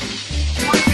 Yeah.